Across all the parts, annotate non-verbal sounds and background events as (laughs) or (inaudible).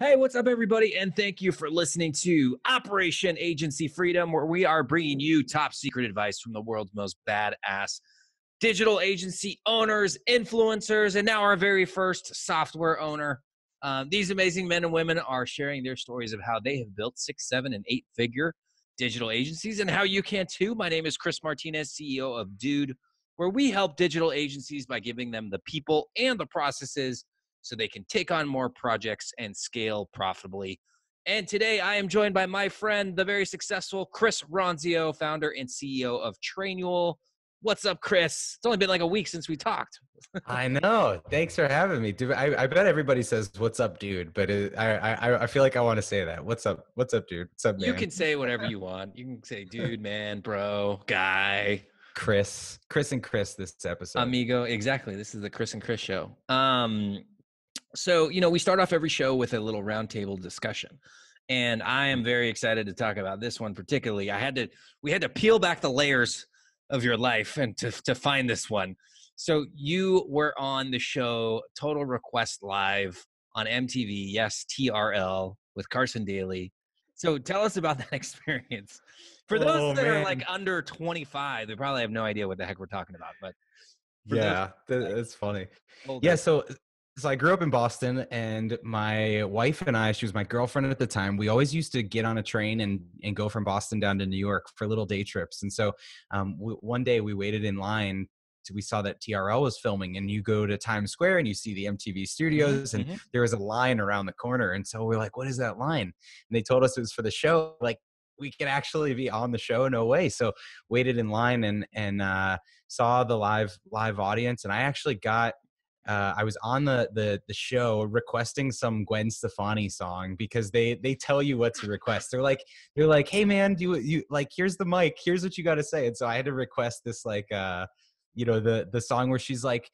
Hey, what's up, everybody? And thank you for listening to Operation Agency Freedom, where we are bringing you top secret advice from the world's most badass digital agency owners, influencers, and now our very first software owner. Um, these amazing men and women are sharing their stories of how they have built six, seven, and eight figure digital agencies and how you can too. My name is Chris Martinez, CEO of Dude, where we help digital agencies by giving them the people and the processes so they can take on more projects and scale profitably. And today I am joined by my friend, the very successful Chris Ronzio, founder and CEO of Trainual. What's up, Chris? It's only been like a week since we talked. I know. Thanks for having me, dude. I, I bet everybody says "What's up, dude," but it, I, I I feel like I want to say that. What's up? What's up, dude? What's up, man? You can say whatever you want. You can say, "Dude, man, bro, guy." Chris, Chris, and Chris. This episode, amigo. Exactly. This is the Chris and Chris show. Um, so you know we start off every show with a little roundtable discussion and i am very excited to talk about this one particularly. I had to we had to peel back the layers of your life and to, to find this one. So you were on the show total request live on mtv yes trl with carson daly. So tell us about (laughs) that experience. For those oh, that man. are like under 25 they probably have no idea what the heck we're talking about but yeah those, that's funny. yeah so so I grew up in Boston, and my wife and I, she was my girlfriend at the time. We always used to get on a train and and go from Boston down to New York for little day trips. And so um, one day we waited in line. To, we saw that TRL was filming, and you go to Times Square and you see the MTV studios, and mm-hmm. there was a line around the corner. And so we're like, "What is that line?" And they told us it was for the show. Like we could actually be on the show no way so waited in line and and uh, saw the live live audience and i actually got uh, I was on the, the the show requesting some Gwen Stefani song because they they tell you what to request. They're like they're like, hey man, do you, you like here's the mic, here's what you got to say. And so I had to request this like uh you know the the song where she's like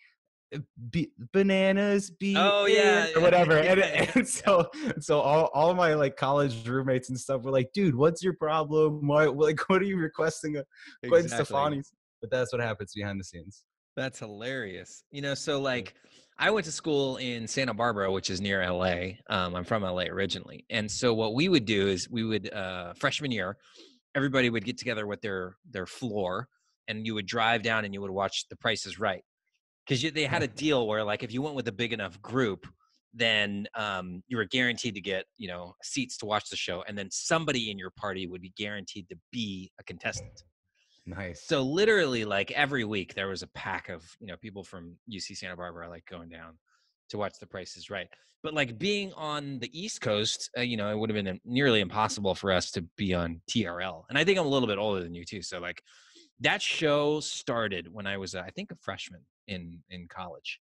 be, bananas be oh yeah or whatever and, and so so all, all my like college roommates and stuff were like dude what's your problem why like (laughs) what are you requesting a Gwen exactly. Stefani but that's what happens behind the scenes that's hilarious. You know, so like I went to school in Santa Barbara, which is near LA. Um, I'm from LA originally. And so what we would do is we would uh, freshman year, everybody would get together with their their floor and you would drive down and you would watch The Price is Right. Because they had a (laughs) deal where like if you went with a big enough group, then um, you were guaranteed to get you know seats to watch the show and then somebody in your party would be guaranteed to be a contestant Nice. So literally, like every week, there was a pack of you know people from UC Santa Barbara like going down to watch The Price is Right. But like being on the East Coast, uh, you know, it would have been nearly impossible for us to be on TRL. And I think I'm a little bit older than you too. So like that show started when I was, uh, I think, a freshman in in college.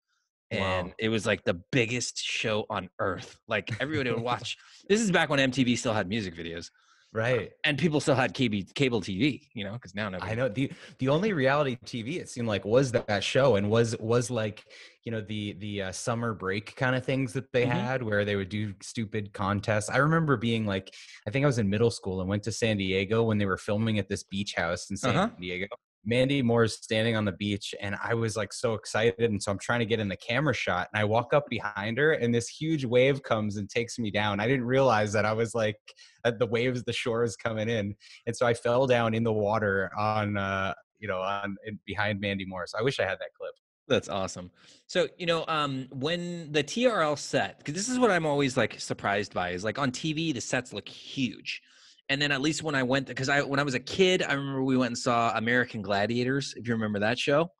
And wow. it was like the biggest show on earth. Like everybody would (laughs) watch. this is back when MTV still had music videos right. And people still had cable cable tv you know because now nobody i know. the the only reality tv it seemed like was that show and was was like you know the the uh, summer break kind of things that they mm-hmm. had where they would do stupid contests. I remember being like i think i was in middle school and went to san diego when they were filming at this beach house in san uh-huh. diego Mandy Moore is standing on the beach and I was like so excited. And so I'm trying to get in the camera shot and I walk up behind her and this huge wave comes and takes me down. I didn't realize that I was like at the waves, the shore is coming in. And so I fell down in the water on, uh, you know, on in, behind Mandy Moore. So I wish I had that clip. That's awesome. So, you know, um, when the TRL set, because this is what I'm always like surprised by is like on TV, the sets look huge and then at least when I went, because I when I was a kid, I remember we went and saw American Gladiators. If you remember that show.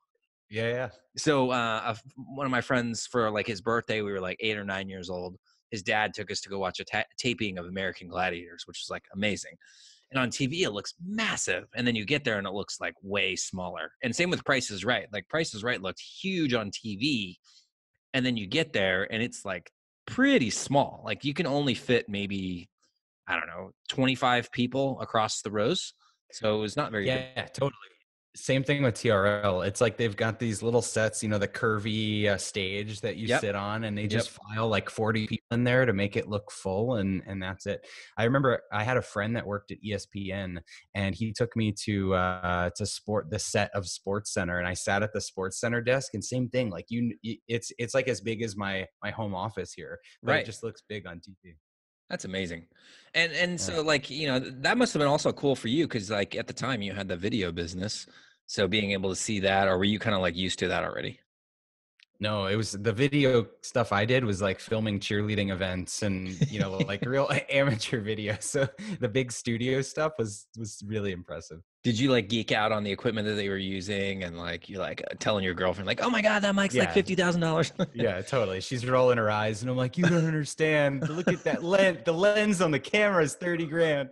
Yeah, yeah. So uh, one of my friends for like his birthday, we were like eight or nine years old. His dad took us to go watch a ta- taping of American Gladiators, which was like amazing. And on TV, it looks massive, and then you get there and it looks like way smaller. And same with Price is Right. Like Price is Right looked huge on TV, and then you get there and it's like pretty small. Like you can only fit maybe I don't know, 25 people across the rows. So it was not very Yeah, big. totally. Same thing with TRL. It's like they've got these little sets, you know, the curvy uh, stage that you yep. sit on, and they just yep. file like 40 people in there to make it look full, and and that's it. I remember I had a friend that worked at ESPN, and he took me to uh, to sport the set of Sports Center, and I sat at the Sports Center desk, and same thing. Like you, it's it's like as big as my my home office here, right? It just looks big on TV That's amazing. And and so like, you know, that must have been also cool for you cuz like at the time you had the video business. So being able to see that or were you kind of like used to that already? No, it was the video stuff I did was like filming cheerleading events and you know like (laughs) real (laughs) amateur video. So the big studio stuff was was really impressive. Did you like geek out on the equipment that they were using and like you're like telling your girlfriend like, "Oh my god, that mic's yeah. like $50,000." (laughs) yeah, totally. She's rolling her eyes and I'm like, "You don't understand. Look at that lens. The lens on the camera is 30 grand."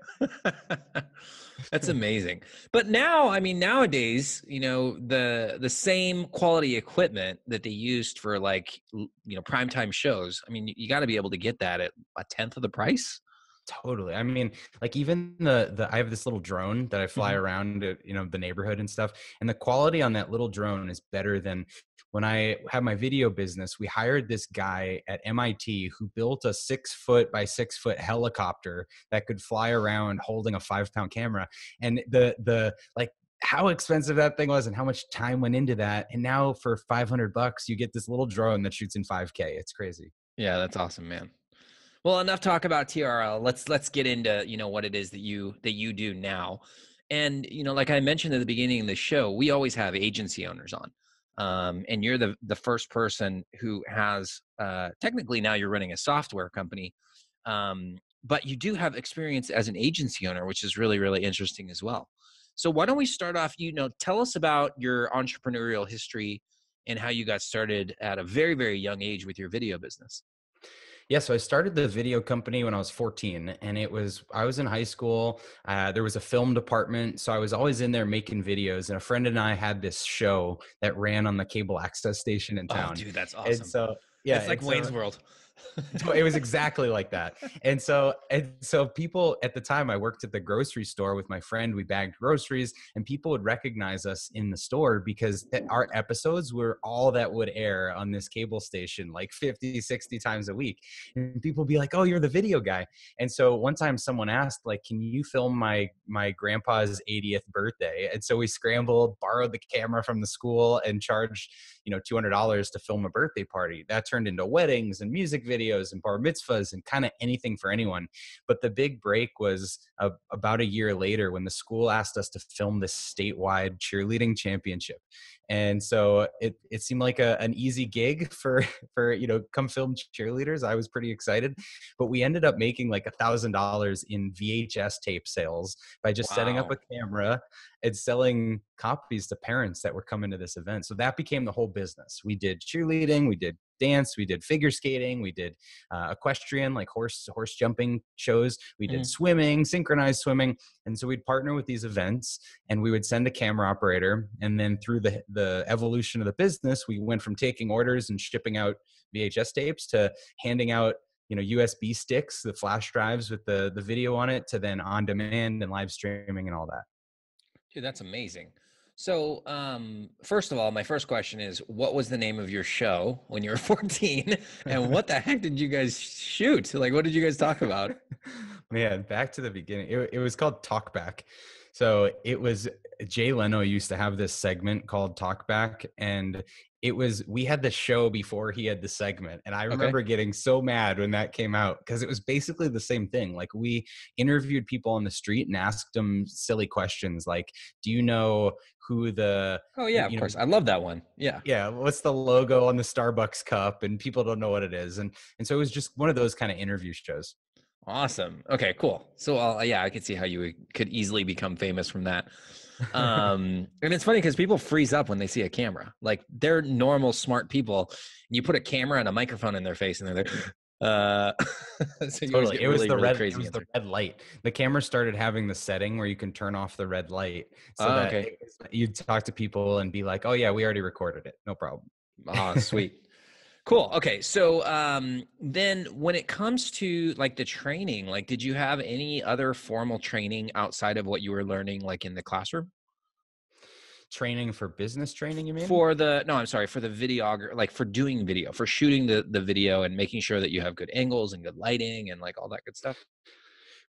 That's (laughs) amazing. But now, I mean, nowadays, you know, the the same quality equipment that they used for like you know primetime shows. I mean, you got to be able to get that at a tenth of the price. Totally. I mean, like even the the I have this little drone that I fly mm-hmm. around, you know, the neighborhood and stuff, and the quality on that little drone is better than when I had my video business, we hired this guy at MIT who built a six foot by six foot helicopter that could fly around holding a five pound camera. And the the like how expensive that thing was and how much time went into that. And now for 500 bucks, you get this little drone that shoots in 5K. It's crazy. Yeah, that's awesome, man. Well, enough talk about TRL. Let's let's get into you know what it is that you that you do now. And you know, like I mentioned at the beginning of the show, we always have agency owners on um, and you're the the first person who has uh, technically now you're running a software company um, but you do have experience as an agency owner which is really really interesting as well so why don't we start off you know tell us about your entrepreneurial history and how you got started at a very very young age with your video business yeah, so I started the video company when I was 14, and it was I was in high school. Uh, there was a film department, so I was always in there making videos. And a friend and I had this show that ran on the cable access station in oh, town. Oh, dude, that's awesome! And so yeah, it's like Wayne's so, World it was exactly like that. And so, and so people at the time, I worked at the grocery store with my friend. We bagged groceries, and people would recognize us in the store because our episodes were all that would air on this cable station like 50, 60 times a week. And people be like, "Oh, you're the video guy." And so one time, someone asked, "Like, can you film my my grandpa's 80th birthday?" And so we scrambled, borrowed the camera from the school, and charged you know $200 to film a birthday party. That turned into weddings and music videos and bar mitzvahs and kind of anything for anyone. But the big break was uh, about a year later when the school asked us to film this statewide cheerleading championship and so it it seemed like a, an easy gig for (laughs) for you know come film cheerleaders i was pretty excited but we ended up making like a thousand dollars in vhs tape sales by just wow. setting up a camera and selling copies to parents that were coming to this event so that became the whole business we did cheerleading we did dance we did figure skating we did uh, equestrian like horse horse jumping shows we did mm. swimming synchronized swimming and so we'd partner with these events and we would send a camera operator and then through the the evolution of the business we went from taking orders and shipping out vhs tapes to handing out you know usb sticks the flash drives with the the video on it to then on demand and live streaming and all that dude that's amazing so, um, first of all, my first question is what was the name of your show when you were (laughs) 14? and what the heck did you guys shoot? Like, what did you guys talk about? (laughs) Man, back to the beginning. It, it was called Talkback. So it was Jay Leno used to have this segment called Talkback, and it was we had the show before he had the segment and i remember okay. getting so mad when that came out because it was basically the same thing like we interviewed people on the street and asked them silly questions like do you know who the oh yeah of course know, i love that one yeah. Yeah what's the logo on the starbucks cup? and people don't know what it is and and so it was just one of those kind of interview shows. Awesome okay cool so uh, yeah i could see how you could easily become famous from that um and it's funny because people freeze up when they see a camera. Like they're normal smart people. You put a camera and a microphone in their face and they're like (gasps) uh (laughs) so totally. it was really, the really red it was the red light. The camera started having the setting where you can turn off the red light so oh, that okay. you'd talk to people and be like oh yeah we already recorded it. No problem. Oh sweet Cool. Okay. So um, then when it comes to like the training, like did you have any other formal training outside of what you were learning like in the classroom? Training for business training, you mean? For the no, I'm sorry, for the videographer, like for doing video, for shooting the the video and making sure that you have good angles and good lighting and like all that good stuff.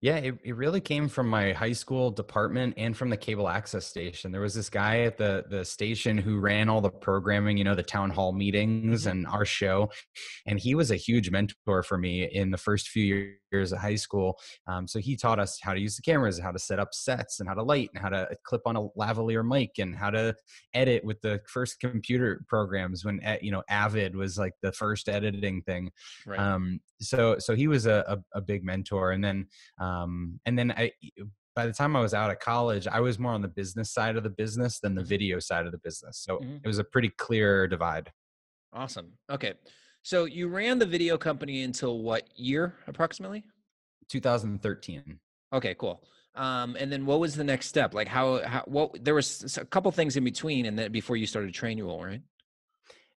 Yeah, it, it really came from my high school department and from the cable access station. There was this guy at the the station who ran all the programming, you know, the town hall meetings mm-hmm. and our show, and he was a huge mentor for me in the first few years of high school. Um, so he taught us how to use the cameras, how to set up sets, and how to light, and how to clip on a lavalier mic, and how to edit with the first computer programs when eh, you know Avid was like the first editing thing. Right. Um, so so he was a, a, a big mentor, and then. Um, um, and then I, by the time I was out of college, I was more on the business side of the business than the mm-hmm. video side of the business. So mm-hmm. it was a pretty clear divide. Awesome. Okay. So you ran the video company until what year approximately? 2013. Okay, cool. Um, and then what was the next step? Like how, how, what, there was a couple things in between and then before you started Trainual, right?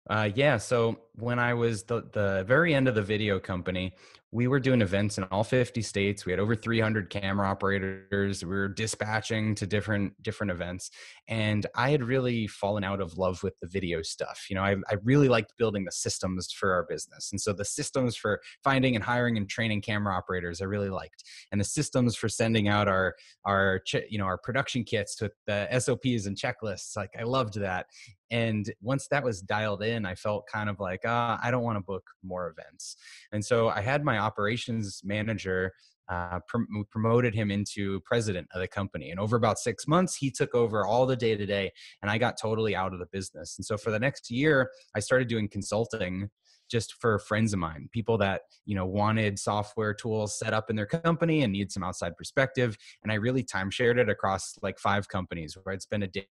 Uh, yeah. So when I was the, the very end of the video company, we were doing events in all 50 states. We had over 300 camera operators. We were dispatching to different different events. And i had really fallen out of love with the video stuff. You know i, I really liked building the systems for our business. And so the systems for finding and hiring and training camera operators i really liked. And the systems for sending out our our you know our production kits with the sops and checklists. Like i loved that. And once that was dialed in i felt kind of like uh, i don't want to book more events and so i had my operations manager uh, prom- promoted him into president of the company. And over about six months, he took over all the day to day, and I got totally out of the business. And so for the next year, I started doing consulting just for friends of mine, people that you know wanted software tools set up in their company and need some outside perspective. And I really time shared it across like five companies where I'd spend a day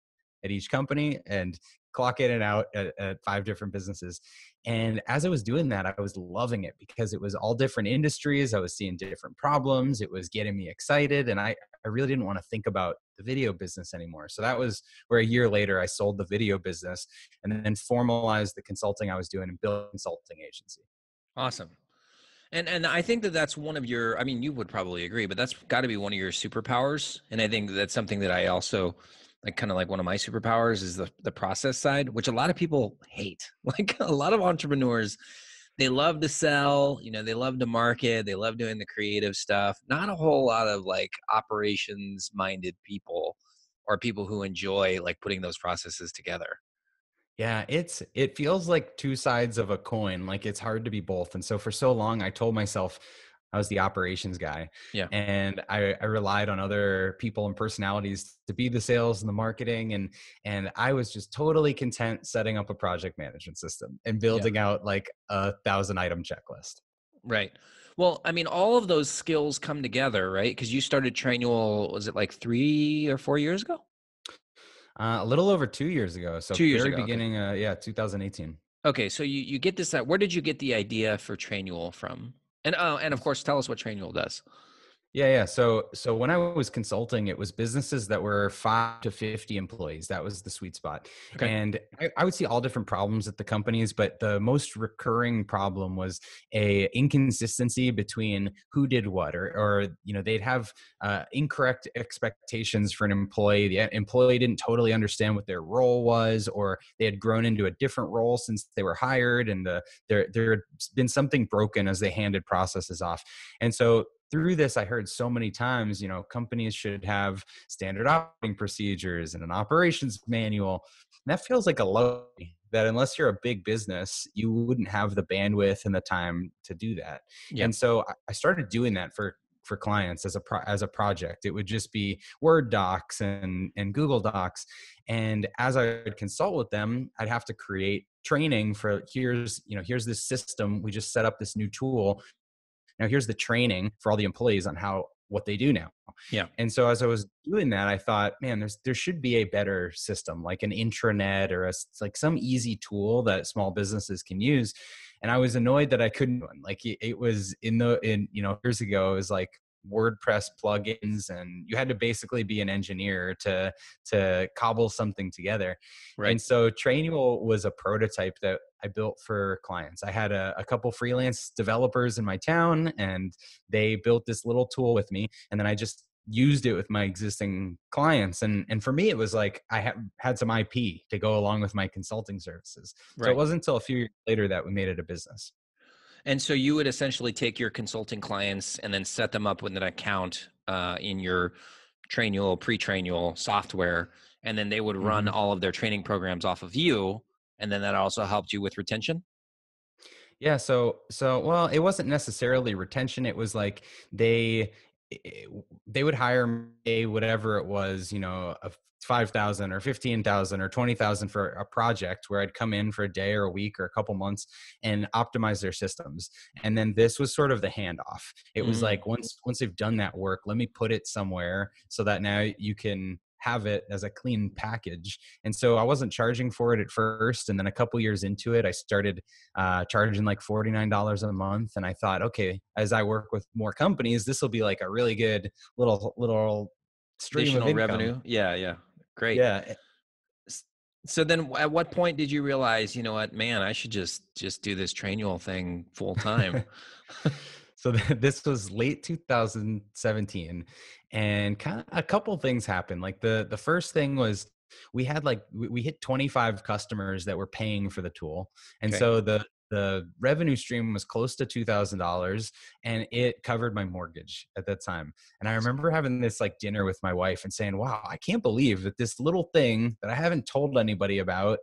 at each company and clock in and out at, at, five different businesses. And as I was doing that, I was loving it because it was all different industries. I was seeing different problems. It was getting me excited. And I, I really didn't want to think about the video business anymore. So that was where a year later I sold the video business and then formalized the consulting I was doing and built a consulting agency. Awesome. And and I think that that's one of your I mean you would probably agree, but that's got to be one of your superpowers and I think that's something that I also like kind of like one of my superpowers is the the process side, which a lot of people hate. (laughs) Like a lot of entrepreneurs, they love to sell, you know, they love to market, they love doing the creative stuff. Not a whole lot of like operations minded people or people who enjoy like putting those processes together. Yeah, it's it feels like two sides of a coin. Like it's hard to be both. And so for so long I told myself I was the operations guy. Yeah. And I, I relied on other people and personalities to be the sales and the marketing. And and I was just totally content setting up a project management system and building yeah. out like a thousand item checklist. Right. Well, I mean, all of those skills come together, right? Because you started Trainual, was it like three or four years ago? Uh, a little over two years ago. So two years very ago, beginning, okay. uh, yeah, 2018. Okay, so you you get this. Where did you get the idea for Trainual from? And uh, and of course, tell us what Trainual does. Yeah, yeah. So so when I was consulting, it was businesses that were five to fifty employees. That was the sweet spot. Okay. And I, I, would see all different problems at the companies, but the most recurring problem was a inconsistency between who did what, or or you know they'd have uh, incorrect expectations for an employee. The employee didn't totally understand what their role was, or they had grown into a different role since they were hired, and the, there there had been something broken as they handed processes off. And so through this, I heard so many times, you know, companies should have standard operating procedures and an operations manual. And that feels like a low that unless you're a big business, you wouldn't have the bandwidth and the time to do that. Yep. And so I started doing that for for clients as a pro, as a project. It would just be Word docs and and Google Docs. And as I would consult with them, I'd have to create training for here's you know here's this system we just set up this new tool now here's the training for all the employees on how what they do now. Yeah. And so as I was doing that, I thought, man, there's there should be a better system, like an intranet or a, like some easy tool that small businesses can use. And I was annoyed that I couldn't. Like it, it was in the in you know years ago, it was like WordPress plugins, and you had to basically be an engineer to to cobble something together. Right. And so Trainual was a prototype that I built for clients. I had a, a couple freelance developers in my town, and they built this little tool with me, and then I just used it with my existing clients and and for me it was like i had had some ip to go along with my consulting services right. so it wasn't until a few years later that we made it a business And so you would essentially take your consulting clients and then set them up with an account uh, in your Trainual, pre-Trainual software, and then they would run mm-hmm. all of their training programs off of you, and then that also helped you with retention. Yeah, so so well, it wasn't necessarily retention. It was like they they would hire a whatever it was, you know, a 5,000 or 15,000 or 20,000 for a project where I'd come in for a day or a week or a couple months and optimize their systems. And then this was sort of the handoff. It was mm. like once once they've done that work, let me put it somewhere so that now you can have it as a clean package. And so I wasn't charging for it at first. And then a couple years into it, I started uh, charging like $49 a month. And I thought, okay, as I work with more companies, this will be like a really good little, little stream Additional of revenue. Yeah. Yeah. Great. Yeah. So then at what point did you realize, you know what, man, I should just, just do this Trainual thing full time? (laughs) so this was late 2017 and kind of a couple things happened like the the first thing was we had like we, we hit 25 customers that were paying for the tool and okay. so the the revenue stream was close to $2000 and it covered my mortgage at that time and i remember having this like dinner with my wife and saying wow i can't believe that this little thing that i haven't told anybody about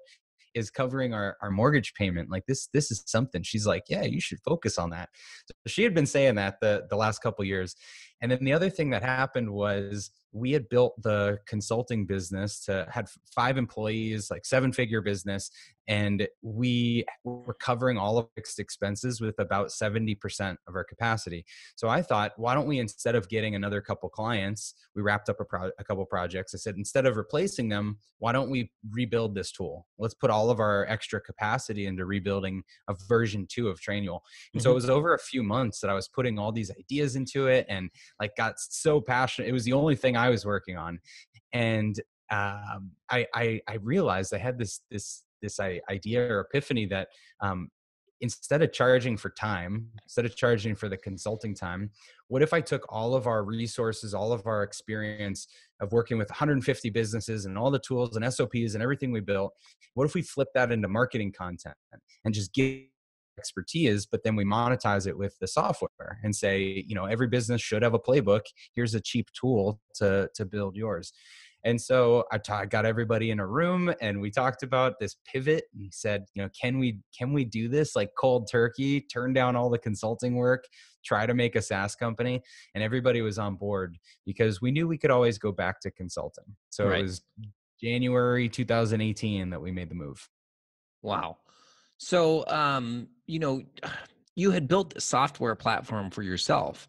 is covering our, our mortgage payment like this this is something she's like yeah you should focus on that so she had been saying that the the last couple years and then the other thing that happened was we had built the consulting business to had five employees like seven figure business and we were covering all of fixed expenses with about 70% of our capacity. So i thought why don't we instead of getting another couple clients we wrapped up a, pro- a couple projects. I said instead of replacing them why don't we rebuild this tool? Let's put all of our extra capacity into rebuilding a version two of trainual and mm-hmm. so it was over a few months that i was putting all these ideas into it and like got so passionate it was the only thing I was working on, and um, I, I, I realized I had this this this idea or epiphany that um, instead of charging for time, instead of charging for the consulting time, what if I took all of our resources, all of our experience of working with 150 businesses and all the tools and SOPs and everything we built, what if we flip that into marketing content and just give expertise but then we monetize it with the software and say you know every business should have a playbook. Here's a cheap tool to to build yours. And so I, got everybody in a room and we talked about this pivot and he said you know can we can we do this like cold turkey turn down all the consulting work try to make a saas company? And everybody was on board because we knew we could always go back to consulting. So right. it was january 2018 that we made the move. Wow. So, um, you know, you had built a software platform for yourself,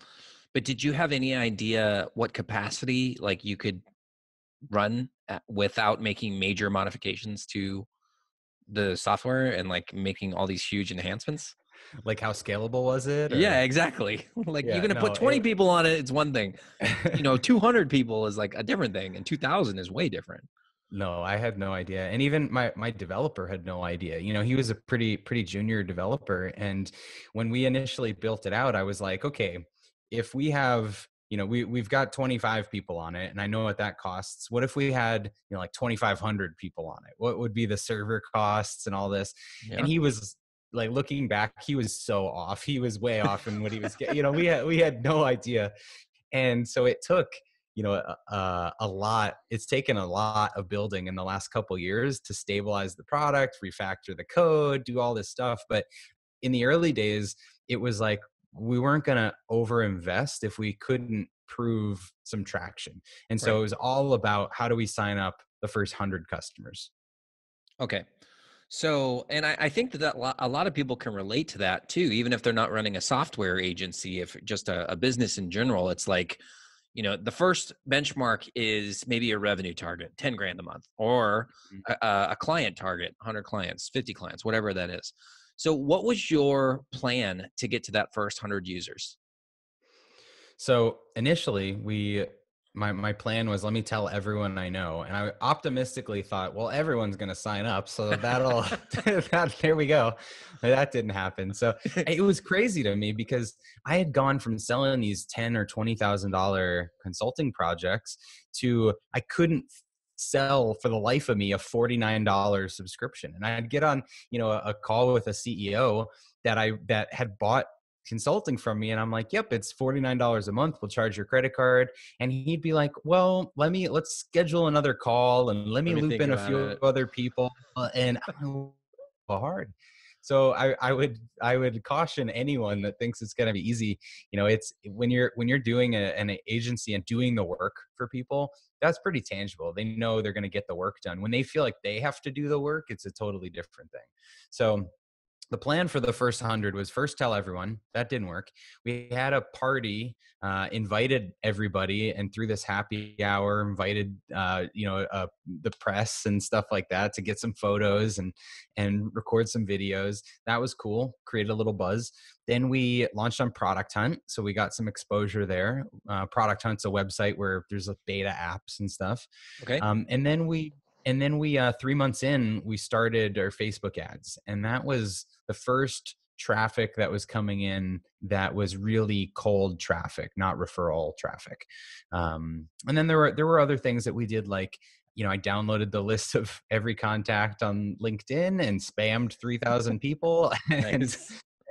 but did you have any idea what capacity like you could run uh, without making major modifications to the software and like making all these huge enhancements? Like how scalable was it? Or? Yeah, exactly. (laughs) like yeah, you're gonna no, put 20 it, people on it, it's one thing. you know, (laughs) 200 people is like a different thing, and 2,000 is way different. No, I had no idea. And even my my developer had no idea. You know, he was a pretty pretty junior developer and when we initially built it out, I was like, okay, if we have you know, we we've got 25 people on it and I know what that costs. What if we had, you know, like 2500 people on it? What would be the server costs and all this? Yeah. And he was like looking back, he was so off. He was way off in what he was getting. You know, we had we had no idea. And so it took you know a, a lot it's taken a lot of building in the last couple years to stabilize the product refactor the code do all this stuff but in the early days it was like we weren't going to over invest if we couldn't prove some traction and so right. it was all about how do we sign up the first 100 customers okay so, and I, I, think that, that a lot of people can relate to that too, even if they're not running a software agency, if just a, a business in general, it's like, you know the first benchmark is maybe a revenue target 10 grand a month or mm-hmm. a, a, client target 100 clients 50 clients whatever that is so what was your plan to get to that first 100 users so initially we my my plan was let me tell everyone I know, and I optimistically thought, well, everyone's going to sign up, so that'll (laughs) (laughs) that there we go. That didn't happen. So it was crazy to me because I had gone from selling these ten or twenty thousand dollar consulting projects to I couldn't sell for the life of me a $49 subscription and i'd get on you know a, a call with a ceo that I that had bought consulting from me and i'm like yep it's $49 a month we'll charge your credit card and he'd be like well let me let's schedule another call and let me, let me loop in a few it. other people uh, and hard. So I, I would i would caution anyone that thinks it's going to be easy you know it's when you're when you're doing a, an agency and doing the work for people that's pretty tangible they know they're going to get the work done. When they feel like they have to do the work it's a totally different thing. So the plan for the first 100 was first tell everyone that didn't work. We had a party uh, invited everybody and through this happy hour invited uh, you know uh, the press and stuff like that to get some photos and and record some videos. That was cool created a little buzz. Then we launched on product hunt so we got some exposure there. Uh, product hunt's a website where there's like beta apps and stuff. Okay. Um, and then we and then we uh, three months in we started our facebook ads and that was the first traffic that was coming in that was really cold traffic not referral traffic um, and then there were there were other things that we did like you know i downloaded the list of (laughs) every contact on linkedin and spammed 3000 people (laughs) and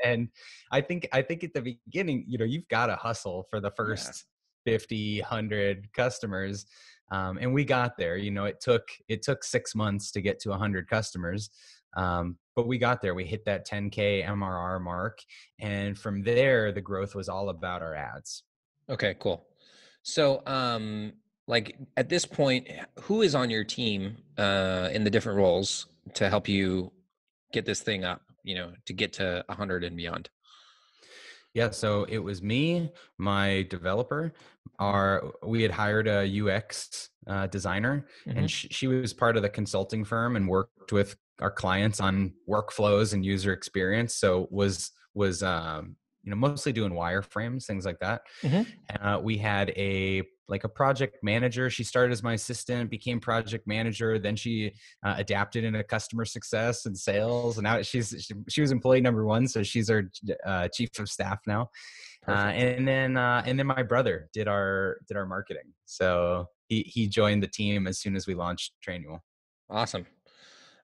and i think i think at the beginning you know you've got to hustle for the first yeah. 50 100 customers um, and we got there you know it took it took six months to get to 100 customers um, but we got there we hit that 10k mrr mark and from there the growth was all about our ads. Okay cool. So um like at this point who is on your team uh in the different roles to help you get this thing up you know to get to 100 and beyond yeah, so it was me, my developer. Our we had hired a UX uh, designer, mm-hmm. and she, she was part of the consulting firm and worked with our clients on workflows and user experience. So was was um, you know mostly doing wireframes, things like that. Mm-hmm. Uh, we had a like a project manager. She started as my assistant, became project manager. Then she uh, adapted into customer success and sales, and now she's she, she was employee number one, so she's our uh, chief of staff now. Uh, and then uh, and then my brother did our did our marketing. So he he joined the team as soon as we launched Trainual. Awesome.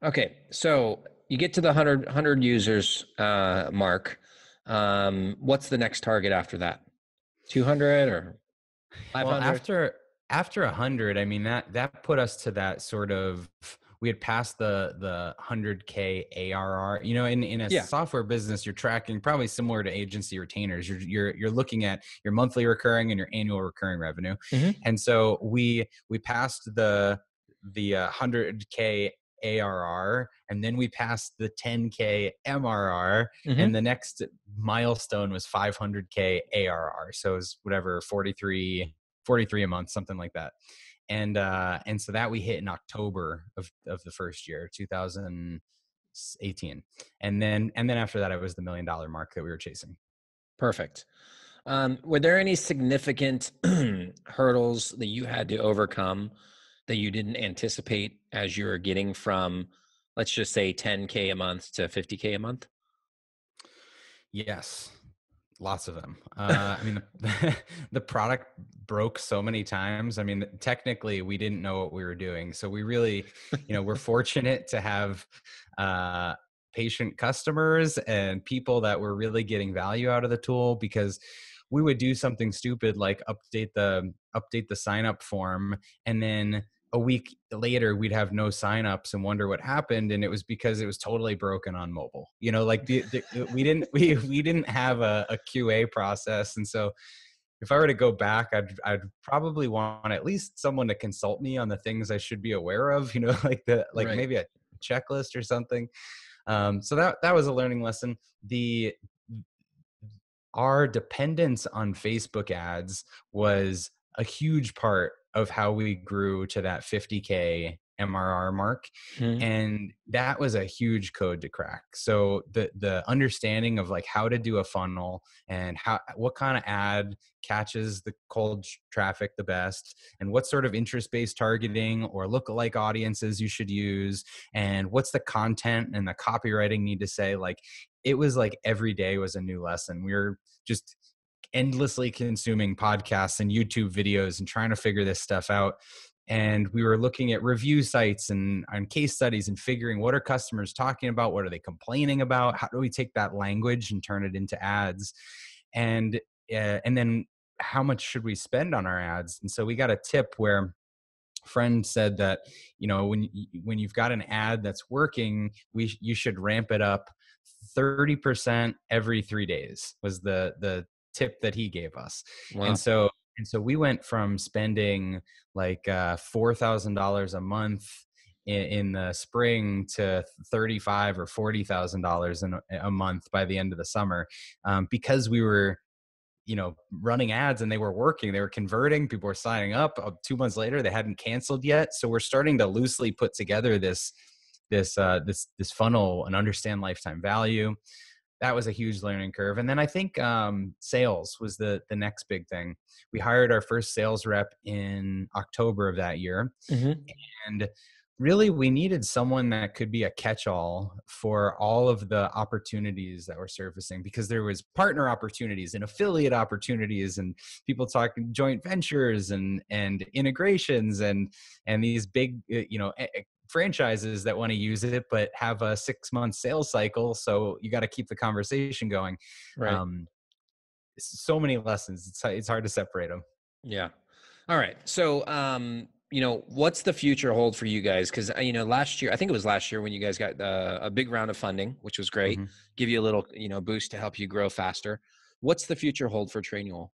Okay, so you get to the 100, 100 users uh, mark. Um, what's the next target after that? 200 or 500? Well, after after 100, I mean that that put us to that sort of we had passed the the 100k ARR. You know, in in a yeah. software business, you're tracking probably similar to agency retainers. You're you're you're looking at your monthly recurring and your annual recurring revenue. Mm-hmm. And so we we passed the the uh, 100k ARR, and then we passed the 10K MRR, mm-hmm. and the next milestone was 500K ARR. So it was whatever 43, 43 a month, something like that. And uh, and so that we hit in October of of the first year, 2018, and then and then after that, it was the million dollar mark that we were chasing. Perfect. Um, were there any significant (clears throat) hurdles that you had to overcome? That you didn't anticipate as you're getting from let's just say 10k a month to 50k a month? Yes. Lots of them. Uh, i mean (laughs) the, (laughs) the, product broke so many times. I mean technically we didn't know what we were doing. So we really you know we're (laughs) fortunate to have uh, patient customers and people that were really getting value out of the tool because we would do something stupid like update the update the sign up form and then a week later we'd have no signups and wonder what happened and it was because it was totally broken on mobile you know like the, the, we didn't (laughs) we we didn't have a, a, qa process and so if i were to go back i'd i'd probably want at least someone to consult me on the things i should be aware of you know (laughs) like the like right. maybe a checklist or something um, so that that was a learning lesson the our dependence on facebook ads was a huge part of how we grew to that 50k MRR mark mm-hmm. and that was a huge code to crack. So the the understanding of like how to do a funnel and how what kind of ad catches the cold traffic the best and what sort of interest based targeting or look-alike audiences you should use and what's the content and the copywriting need to say like it was like every day was a new lesson. We were just endlessly consuming podcasts and YouTube videos and trying to figure this stuff out. and we were looking at review sites and on case studies and figuring what are customers talking about? What are they complaining about? How do we take that language and turn it into ads? And uh, and then how much should we spend on our ads? And so we got a tip where friend said that you know when when you've got an ad that's working we you should ramp it up 30% every 3 days was the the tip that he gave us wow. and so and so we went from spending like uh, four thousand dollars a month in, in, the spring to thirty-five or forty thousand dollars in a month by the end of the summer, um, because we were, you know, running ads and they were working. They were converting. People were signing up. Uh, two months later, they hadn't canceled yet. So we're starting to loosely put together this this uh, this this funnel and understand lifetime value that was a huge learning curve and then i think um, sales was the the next big thing we hired our first sales rep in october of that year mm-hmm. and really we needed someone that could be a catch-all for all of the opportunities that were surfacing because there was partner opportunities and affiliate opportunities and people talking joint ventures and and integrations and and these big uh, you know franchises that want to use it but have a six month sales cycle so you got to keep the conversation going. Right. Um, so many lessons it's, it's hard to separate them yeah. All right so um you know what's the future hold for you guys? Because uh, you know last year i think it was last year when you guys got uh, a big round of funding which was great mm-hmm. give you a little you know boost to help you grow faster. What's the future hold for trainual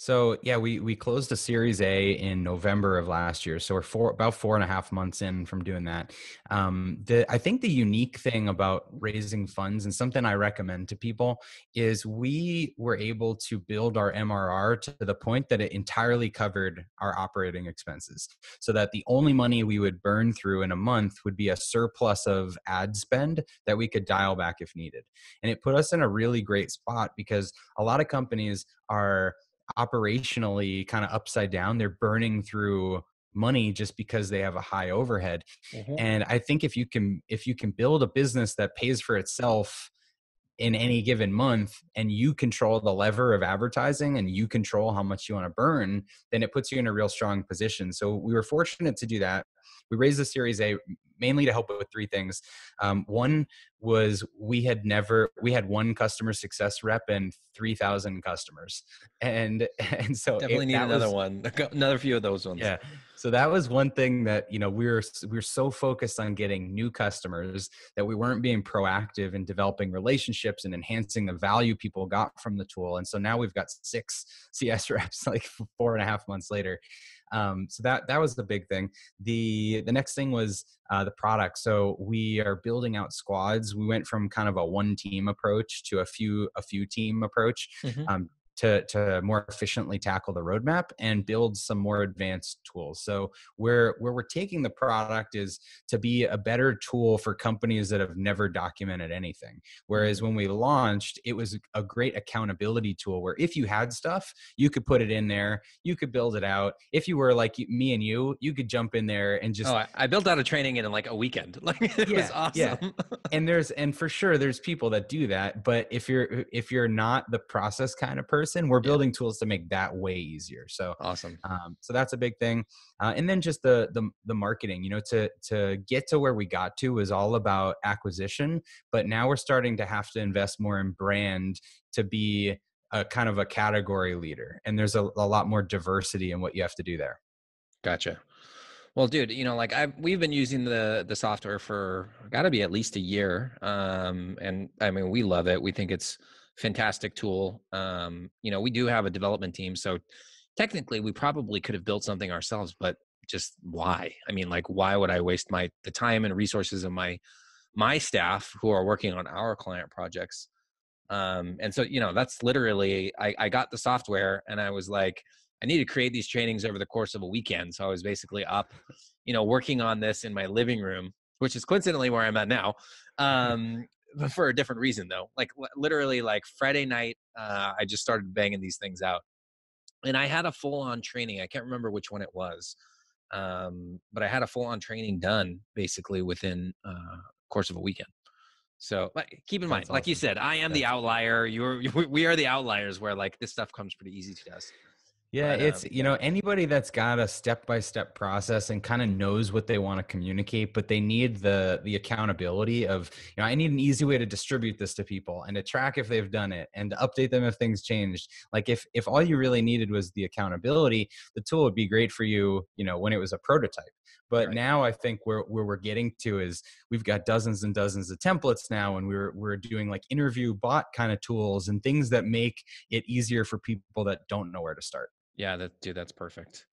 so yeah, we we closed a Series A in November of last year. So we're four about four and a half months in from doing that. Um, the I think the unique thing about raising funds and something I recommend to people is we were able to build our MRR to the point that it entirely covered our operating expenses, so that the only money we would burn through in a month would be a surplus of ad spend that we could dial back if needed. And it put us in a really great spot because a lot of companies are operationally kind of upside down. They're burning through money just because they have a high overhead. Mm-hmm. And I think if you can if you can build a business that pays for itself in any given month and you control the lever of advertising and you control how much you want to burn, then it puts you in a real strong position. So we were fortunate to do that. We raised the Series A mainly to help with three things. Um, one was we had never we had one customer success rep and 3000 customers. And (laughs) and so definitely it, need another was, one another few of those ones. Yeah. So that was one thing that you know we were we were so focused on getting new customers that we weren't being proactive in developing relationships and enhancing the value people got from the tool. And so now we've got six cs reps (laughs) like four and a half months later um, so that that was the big thing. The the next thing was uh, the product. So we are building out squads. We went from kind of a one team approach to a few a few team approach. Mm-hmm. Um, to, to more efficiently tackle the roadmap and build some more advanced tools. So where where we're taking the product is to be a better tool for companies that have never documented anything. Whereas mm-hmm. when we launched, it was a great accountability tool where if you had stuff, you could put it in there, you could build it out. If you were like me and you, you could jump in there and just. Oh, I built out a training in like a weekend. (laughs) Like it yeah, was awesome. Yeah. (laughs) and there's and for sure there's people that do that, but if you're if you're not the process kind of person person we're building yeah. tools to make that way easier. So awesome. um, so that's a big thing. Uh, and then just the, the the marketing you know to to get to where we got to was all about acquisition but now we're starting to have to invest more in brand to be a kind of a category leader and there's a, a lot more diversity in what you have to do there. Gotcha. Well, dude, you know, like I we've been using the the software for got to be at least a year, um, and I mean we love it. We think it's fantastic tool. Um, you know, we do have a development team, so technically we probably could have built something ourselves, but just why? I mean, like, why would I waste my the time and resources of my my staff who are working on our client projects? Um, and so, you know, that's literally I, I got the software and I was like, I need to create these trainings over the course of a weekend. So I was basically up, you know, working on this in my living room, which is coincidentally where I'm at now. Um, but for a different reason though. Like literally, like Friday night, uh, I just started banging these things out, and I had a full on training. I can't remember which one it was, um, but I had a full on training done basically within uh, course of a weekend. So keep in That's mind, awesome. like you said, I am That's the outlier. You're, (laughs) we are the outliers where like this stuff comes pretty easy to us. Yeah, but, it's um, you know anybody that's got a step by step process and kind of knows what they want to communicate, but they need the the accountability of you know I need an easy way to distribute this to people and to track if they've done it and to update them if things changed. Like if if all you really needed was the accountability, the tool would be great for you. You know when it was a prototype. But right. now I think where where we're getting to is we've got dozens and dozens of templates now, and we're we're doing like interview bot kind of tools and things that make it easier for people that don't know where to start. Yeah, that dude, that's perfect.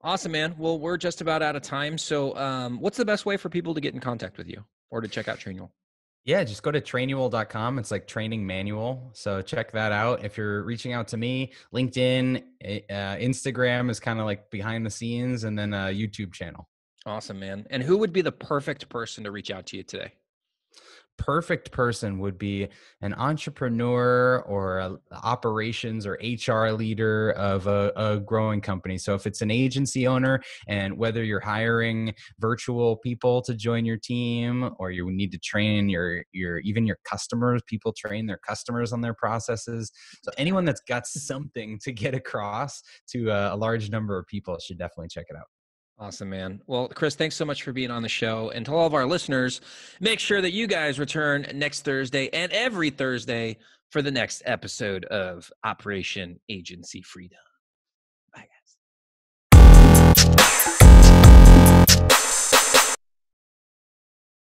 Awesome, man. Well, we're just about out of time. So, um, what's the best way for people to get in contact with you or to check out Trainual? Yeah, just go to trainual.com. It's like training manual. So check that out. If you're reaching out to me, LinkedIn, eh, uh, Instagram is kind of like behind the scenes, and then a YouTube channel. Awesome, man. And who would be the perfect person to reach out to you today? Perfect person would be an entrepreneur or a operations or HR leader of a, a, growing company. So if it's an agency owner and whether you're hiring virtual people to join your team or you need to train your your even your customers, people train their customers on their processes. So anyone that's got something to get across to a, a large number of people should definitely check it out. Awesome, man. Well, Chris, thanks so much for being on the show. And to all of our listeners, make sure that you guys return next Thursday and every Thursday for the next episode of Operation Agency Freedom.